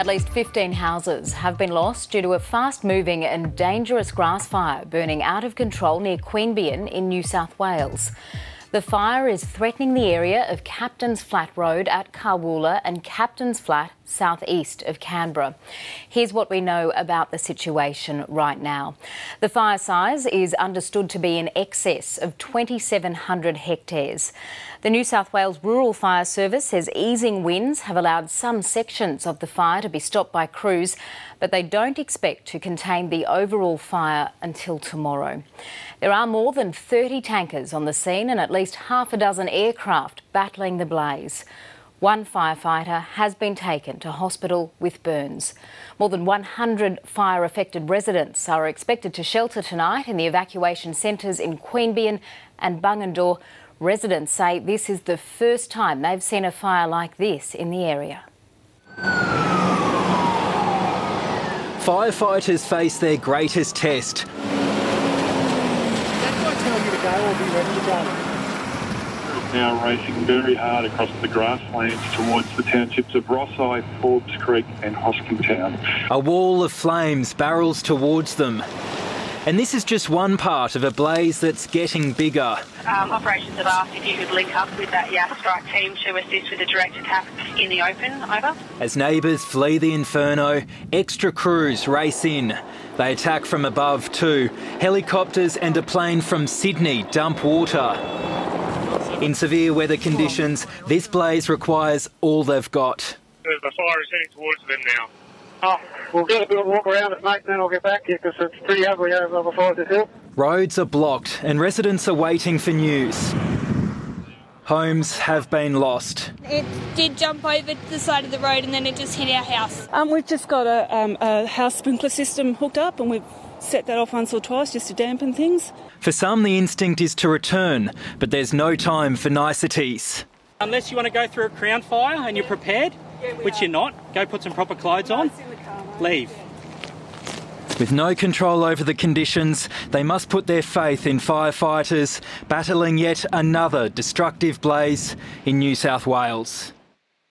At least 15 houses have been lost due to a fast moving and dangerous grass fire burning out of control near Queanbeyan in New South Wales. The fire is threatening the area of Captain's Flat Road at Carwoola and Captain's Flat southeast of Canberra. Here's what we know about the situation right now. The fire size is understood to be in excess of 2,700 hectares. The New South Wales Rural Fire Service says easing winds have allowed some sections of the fire to be stopped by crews, but they don't expect to contain the overall fire until tomorrow. There are more than 30 tankers on the scene and at least half a dozen aircraft battling the blaze. One firefighter has been taken to hospital with burns. More than 100 fire affected residents are expected to shelter tonight in the evacuation centres in Queanbeyan and Bungendore. Residents say this is the first time they've seen a fire like this in the area. Firefighters face their greatest test tell you to go or be ready to go. Now racing very hard across the grasslands towards the townships of Rossi, Forbes Creek and Hoskinstown. A wall of flames barrels towards them. And this is just one part of a blaze that's getting bigger. Um, operations have asked if you could link up with that Yass strike team to assist with a direct attack in the open. Over. As neighbours flee the inferno, extra crews race in. They attack from above too. Helicopters and a plane from Sydney dump water. In severe weather conditions, this blaze requires all they've got. The fire is heading towards them now. Oh, we'll get a bit of a walk around it, mate, then I'll get back to you because it's pretty ugly over beside this hill. Roads are blocked and residents are waiting for news. Homes have been lost. It did jump over the side of the road and then it just hit our house. Um, we've just got a, um, a house sprinkler system hooked up and we've set that off once or twice just to dampen things. For some, the instinct is to return, but there's no time for niceties. Unless you want to go through a crown fire and you're prepared, which you're not, go put some proper clothes on, leave. With no control over the conditions, they must put their faith in firefighters battling yet another destructive blaze in New South Wales.